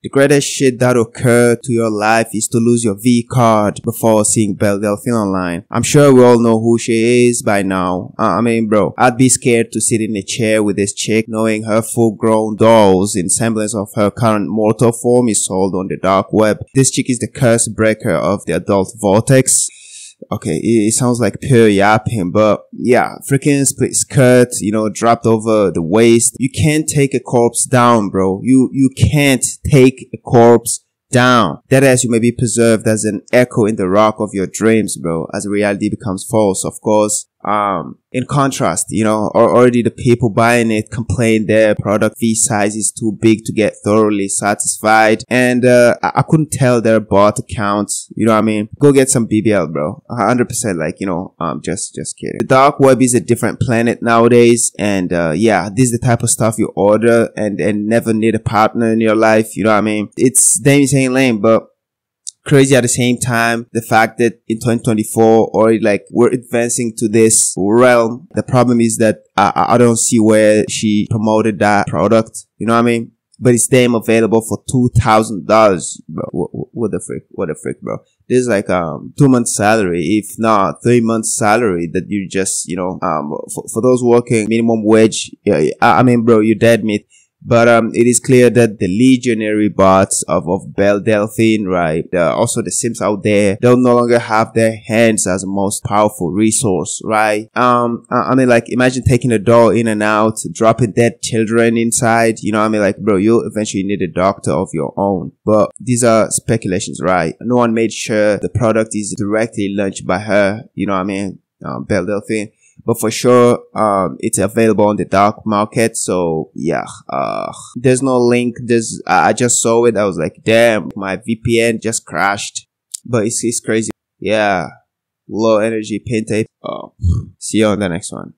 The greatest shit that occurred to your life is to lose your V card before seeing Belle Delphine online. I'm sure we all know who she is by now. I mean, bro, I'd be scared to sit in a chair with this chick knowing her full grown dolls in semblance of her current mortal form is sold on the dark web. This chick is the curse breaker of the adult vortex okay, it, it, sounds like pure yapping, but yeah, freaking split skirt, you know, dropped over the waist. You can't take a corpse down, bro. You, you can't take a corpse down. That as you may be preserved as an echo in the rock of your dreams, bro, as reality becomes false. Of course, um, in contrast, you know, already the people buying it complain their product fee size is too big to get thoroughly satisfied. And, uh, I, I couldn't tell their bot accounts. You know what I mean? Go get some BBL, bro. 100% like, you know, um, just, just kidding. The dark web is a different planet nowadays. And, uh, yeah, this is the type of stuff you order and, and never need a partner in your life. You know what I mean? It's damn insane lame, but crazy at the same time. The fact that in 2024 or like we're advancing to this realm. The problem is that I, I don't see where she promoted that product. You know what I mean? But it's damn available for two thousand dollars, bro. What, what, the frick? What the frick, bro? This is like um two months salary, if not three months salary that you just you know um for, for those working minimum wage. Yeah, I, I mean, bro, you dead meat but um, it is clear that the legionary bots of, of Belle Delphine, right, uh, also the Sims out there, they'll no longer have their hands as the most powerful resource, right? Um, I, I mean, like, imagine taking a doll in and out, dropping dead children inside, you know I mean? Like, bro, you'll eventually need a doctor of your own. But these are speculations, right? No one made sure the product is directly launched by her, you know I mean? Um, Belle Delphine but for sure, um, it's available on the dark market. So yeah, uh, there's no link. There's, I just saw it. I was like, damn, my VPN just crashed, but it's, it's crazy. Yeah. Low energy pin tape. Oh, see you on the next one.